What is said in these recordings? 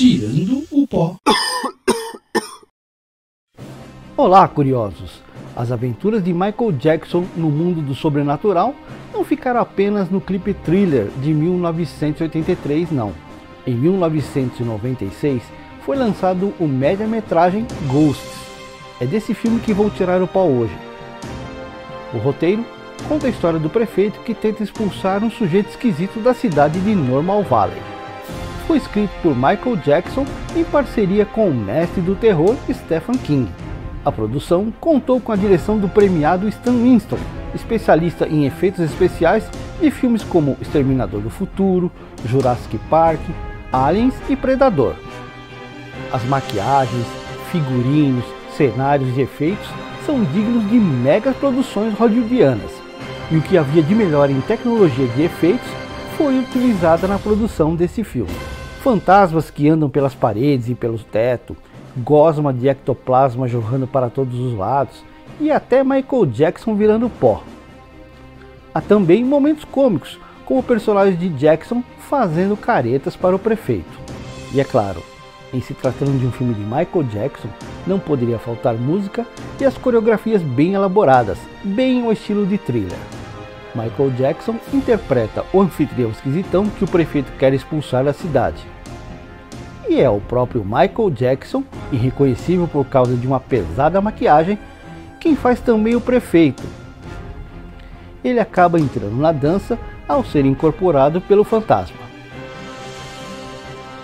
Tirando o pó. Olá, curiosos! As aventuras de Michael Jackson no mundo do sobrenatural não ficaram apenas no clipe Thriller de 1983, não. Em 1996 foi lançado o média-metragem Ghosts. É desse filme que vou tirar o pau hoje. O roteiro conta a história do prefeito que tenta expulsar um sujeito esquisito da cidade de Normal Valley. Foi escrito por Michael Jackson em parceria com o mestre do terror Stephen King. A produção contou com a direção do premiado Stan Winston, especialista em efeitos especiais de filmes como Exterminador do Futuro, Jurassic Park, Aliens e Predador. As maquiagens, figurinos, cenários e efeitos são dignos de mega produções hollywoodianas, e o que havia de melhor em tecnologia de efeitos foi utilizada na produção desse filme. Fantasmas que andam pelas paredes e pelo teto, gosma de ectoplasma jorrando para todos os lados e até Michael Jackson virando pó. Há também momentos cômicos, como o personagem de Jackson fazendo caretas para o prefeito. E é claro, em se tratando de um filme de Michael Jackson, não poderia faltar música e as coreografias bem elaboradas, bem ao estilo de thriller. Michael Jackson interpreta o anfitrião esquisitão que o prefeito quer expulsar da cidade e é o próprio Michael Jackson, irreconhecível por causa de uma pesada maquiagem, quem faz também o prefeito. Ele acaba entrando na dança ao ser incorporado pelo fantasma.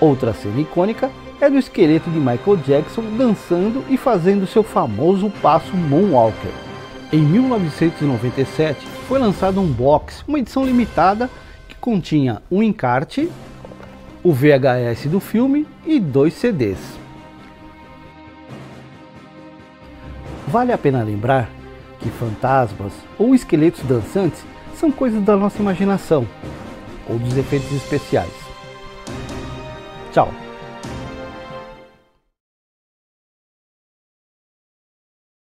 Outra cena icônica é do esqueleto de Michael Jackson dançando e fazendo seu famoso passo Moonwalker. Em 1997 foi lançado um box, uma edição limitada que continha um encarte o VHS do filme e dois CDs. Vale a pena lembrar que fantasmas ou esqueletos dançantes são coisas da nossa imaginação ou dos efeitos especiais. Tchau!